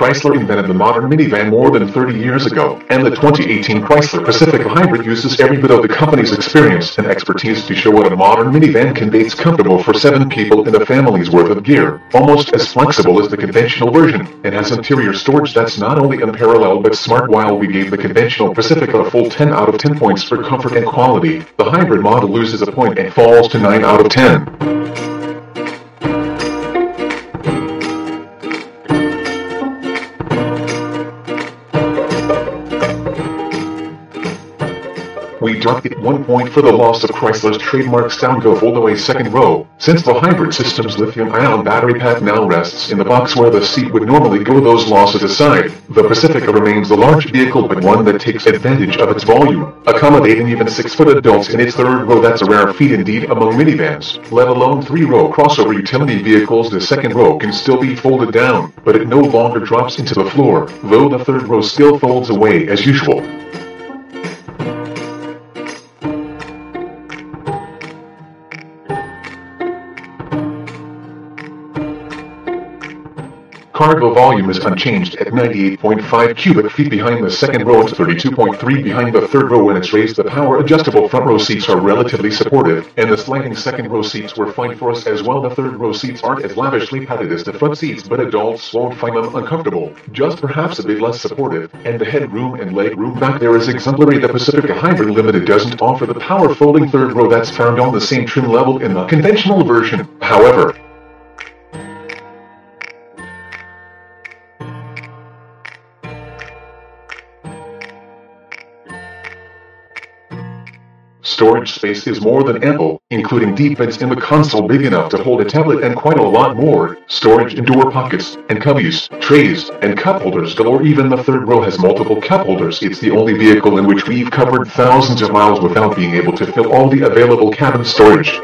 Chrysler invented the modern minivan more than 30 years ago, and the 2018 Chrysler Pacifica Hybrid uses every bit of the company's experience and expertise to show what a modern minivan can be. It's comfortable for seven people in a family's worth of gear, almost as flexible as the conventional version, and has interior storage that's not only unparalleled but smart while we gave the conventional Pacifica a full 10 out of 10 points for comfort and quality. The hybrid model loses a point and falls to 9 out of 10. We dropped it one point for the loss of Chrysler's trademark Stow 'n Go foldaway second row, since the hybrid system's lithium-ion battery pack now rests in the box where the seat would normally go those losses aside. The Pacifica remains a large vehicle but one that takes advantage of its volume, accommodating even 6-foot adults in its third row that's a rare feat indeed among minivans, let alone 3-row crossover utility vehicles the second row can still be folded down, but it no longer drops into the floor, though the third row still folds away as usual. Cargo volume is unchanged at 98.5 cubic feet behind the second row and 32.3 behind the third row when it's raised. The power adjustable front row seats are relatively supportive, and the sliding second row seats were fine for us as well. The third row seats aren't as lavishly padded as the front seats, but adults won't find them uncomfortable, just perhaps a bit less supportive, and the headroom and leg room back there is exemplary. The Pacifica Hybrid Limited doesn't offer the power folding third row that's found on the same trim level in the conventional version. However, Storage space is more than ample, including deep vents in the console big enough to hold a tablet and quite a lot more. Storage in door pockets, and cubbies, trays, and cup holders galore. Even the third row has multiple cup holders. It's the only vehicle in which we've covered thousands of miles without being able to fill all the available cabin storage.